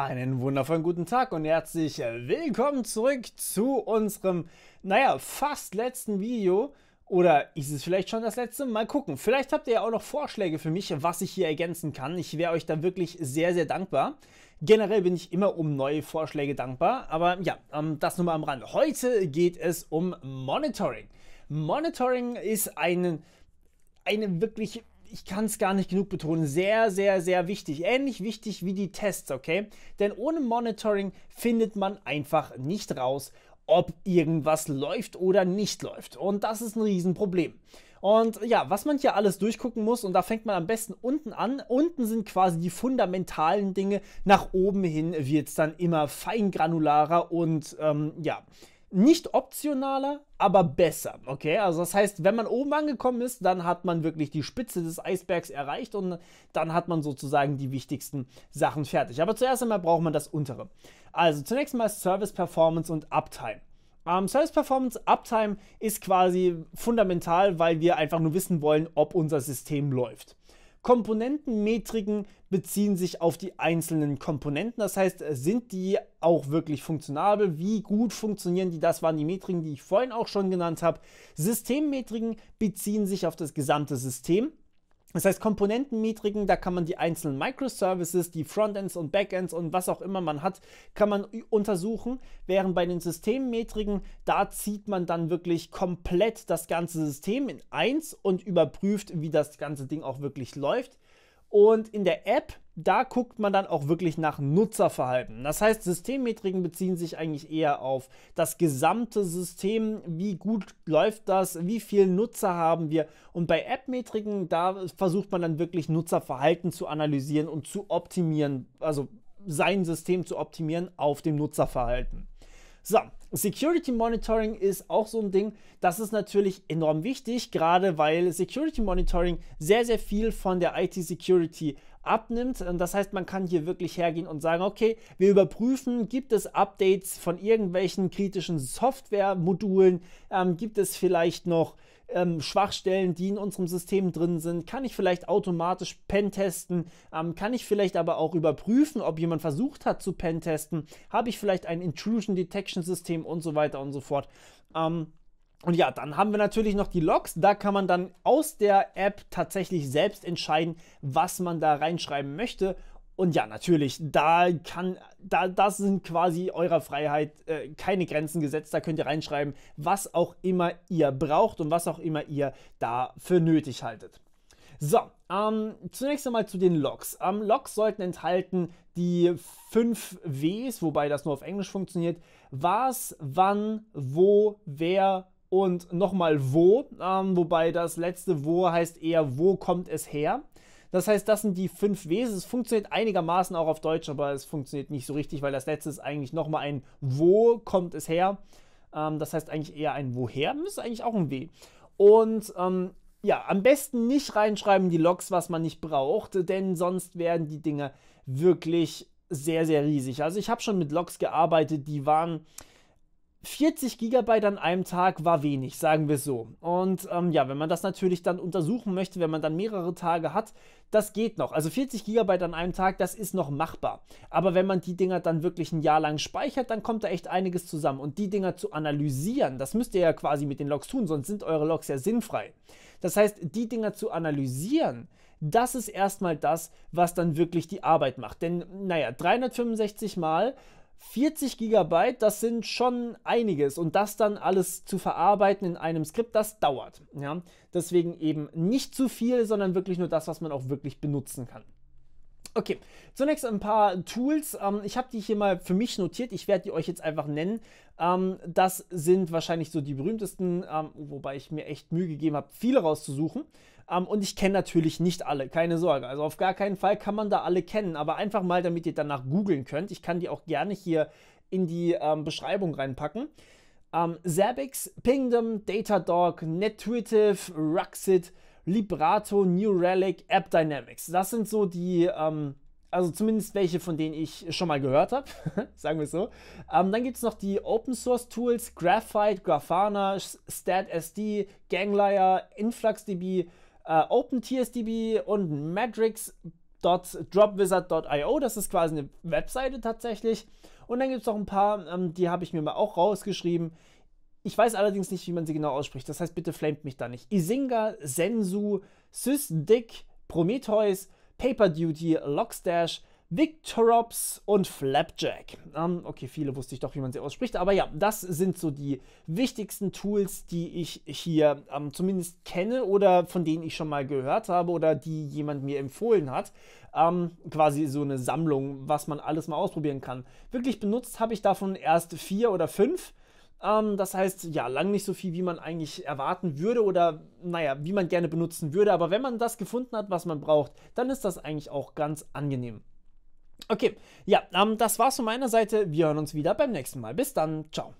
Einen wundervollen guten Tag und herzlich willkommen zurück zu unserem, naja, fast letzten Video. Oder ist es vielleicht schon das letzte? Mal gucken. Vielleicht habt ihr ja auch noch Vorschläge für mich, was ich hier ergänzen kann. Ich wäre euch da wirklich sehr, sehr dankbar. Generell bin ich immer um neue Vorschläge dankbar. Aber ja, ähm, das nur mal am Rande. Heute geht es um Monitoring. Monitoring ist eine, eine wirklich ich kann es gar nicht genug betonen, sehr, sehr, sehr wichtig. Ähnlich wichtig wie die Tests, okay? Denn ohne Monitoring findet man einfach nicht raus, ob irgendwas läuft oder nicht läuft. Und das ist ein Riesenproblem. Und ja, was man hier alles durchgucken muss, und da fängt man am besten unten an. Unten sind quasi die fundamentalen Dinge. Nach oben hin wird es dann immer feingranularer und ähm, ja, nicht optionaler, aber besser. Okay, also das heißt, wenn man oben angekommen ist, dann hat man wirklich die Spitze des Eisbergs erreicht und dann hat man sozusagen die wichtigsten Sachen fertig. Aber zuerst einmal braucht man das untere. Also zunächst mal Service Performance und Uptime. Ähm, Service Performance Uptime ist quasi fundamental, weil wir einfach nur wissen wollen, ob unser System läuft. Komponentenmetriken beziehen sich auf die einzelnen Komponenten. Das heißt, sind die auch wirklich funktionabel? Wie gut funktionieren die? Das waren die Metriken, die ich vorhin auch schon genannt habe. Systemmetriken beziehen sich auf das gesamte System. Das heißt, Komponentenmetriken, da kann man die einzelnen Microservices, die Frontends und Backends und was auch immer man hat, kann man untersuchen. Während bei den Systemmetriken, da zieht man dann wirklich komplett das ganze System in eins und überprüft, wie das ganze Ding auch wirklich läuft. Und in der App, da guckt man dann auch wirklich nach Nutzerverhalten. Das heißt, Systemmetriken beziehen sich eigentlich eher auf das gesamte System. Wie gut läuft das? Wie viele Nutzer haben wir? Und bei App-Metriken, da versucht man dann wirklich Nutzerverhalten zu analysieren und zu optimieren, also sein System zu optimieren auf dem Nutzerverhalten. So, Security Monitoring ist auch so ein Ding, das ist natürlich enorm wichtig, gerade weil Security Monitoring sehr, sehr viel von der IT-Security abnimmt. Das heißt, man kann hier wirklich hergehen und sagen, okay, wir überprüfen, gibt es Updates von irgendwelchen kritischen Software-Modulen, ähm, gibt es vielleicht noch ähm, Schwachstellen, die in unserem System drin sind? Kann ich vielleicht automatisch pentesten? Ähm, kann ich vielleicht aber auch überprüfen, ob jemand versucht hat zu pentesten? Habe ich vielleicht ein Intrusion Detection System und so weiter und so fort? Ähm, und ja, dann haben wir natürlich noch die Logs. Da kann man dann aus der App tatsächlich selbst entscheiden, was man da reinschreiben möchte. Und ja, natürlich, da kann, da, das sind quasi eurer Freiheit äh, keine Grenzen gesetzt. Da könnt ihr reinschreiben, was auch immer ihr braucht und was auch immer ihr da für nötig haltet. So, ähm, zunächst einmal zu den Logs. Ähm, Logs sollten enthalten die fünf Ws, wobei das nur auf Englisch funktioniert. Was, wann, wo, wer und nochmal wo. Ähm, wobei das letzte wo heißt eher, wo kommt es her. Das heißt, das sind die fünf Ws. Es funktioniert einigermaßen auch auf Deutsch, aber es funktioniert nicht so richtig, weil das letzte ist eigentlich nochmal ein Wo kommt es her. Ähm, das heißt eigentlich eher ein Woher. Das ist eigentlich auch ein W. Und ähm, ja, am besten nicht reinschreiben die Logs, was man nicht braucht, denn sonst werden die Dinge wirklich sehr, sehr riesig. Also ich habe schon mit Logs gearbeitet, die waren 40 Gigabyte an einem Tag war wenig, sagen wir so. Und ähm, ja, wenn man das natürlich dann untersuchen möchte, wenn man dann mehrere Tage hat, das geht noch. Also 40 Gigabyte an einem Tag, das ist noch machbar. Aber wenn man die Dinger dann wirklich ein Jahr lang speichert, dann kommt da echt einiges zusammen. Und die Dinger zu analysieren, das müsst ihr ja quasi mit den Logs tun, sonst sind eure Logs ja sinnfrei. Das heißt, die Dinger zu analysieren, das ist erstmal das, was dann wirklich die Arbeit macht. Denn, naja, 365 Mal 40 GB, das sind schon einiges und das dann alles zu verarbeiten in einem Skript, das dauert. Ja? Deswegen eben nicht zu viel, sondern wirklich nur das, was man auch wirklich benutzen kann. Okay, zunächst ein paar Tools. Ähm, ich habe die hier mal für mich notiert. Ich werde die euch jetzt einfach nennen. Ähm, das sind wahrscheinlich so die berühmtesten, ähm, wobei ich mir echt Mühe gegeben habe, viele rauszusuchen. Ähm, und ich kenne natürlich nicht alle, keine Sorge. Also auf gar keinen Fall kann man da alle kennen, aber einfach mal, damit ihr danach googeln könnt. Ich kann die auch gerne hier in die ähm, Beschreibung reinpacken. Ähm, Zabbix, Pingdom, Datadog, Netuitive, Ruxit, Librato, New Relic, App Dynamics. Das sind so die, ähm, also zumindest welche, von denen ich schon mal gehört habe, sagen wir es so. Ähm, dann gibt es noch die Open Source Tools, Graphite, Grafana, StatSD, Ganglier, InfluxDB, äh, OpenTSDB und Matrix .dropwizard.io, das ist quasi eine Webseite tatsächlich. Und dann gibt es noch ein paar, ähm, die habe ich mir mal auch rausgeschrieben. Ich weiß allerdings nicht, wie man sie genau ausspricht. Das heißt, bitte flamet mich da nicht. Isinga, Sensu, SysDick, Prometheus, PaperDuty, Lockstash, Victorops und Flapjack. Ähm, okay, viele wusste ich doch, wie man sie ausspricht. Aber ja, das sind so die wichtigsten Tools, die ich hier ähm, zumindest kenne oder von denen ich schon mal gehört habe oder die jemand mir empfohlen hat. Ähm, quasi so eine Sammlung, was man alles mal ausprobieren kann. Wirklich benutzt habe ich davon erst vier oder fünf. Ähm, das heißt, ja, lang nicht so viel, wie man eigentlich erwarten würde oder, naja, wie man gerne benutzen würde. Aber wenn man das gefunden hat, was man braucht, dann ist das eigentlich auch ganz angenehm. Okay, ja, ähm, das war's von meiner Seite. Wir hören uns wieder beim nächsten Mal. Bis dann, ciao.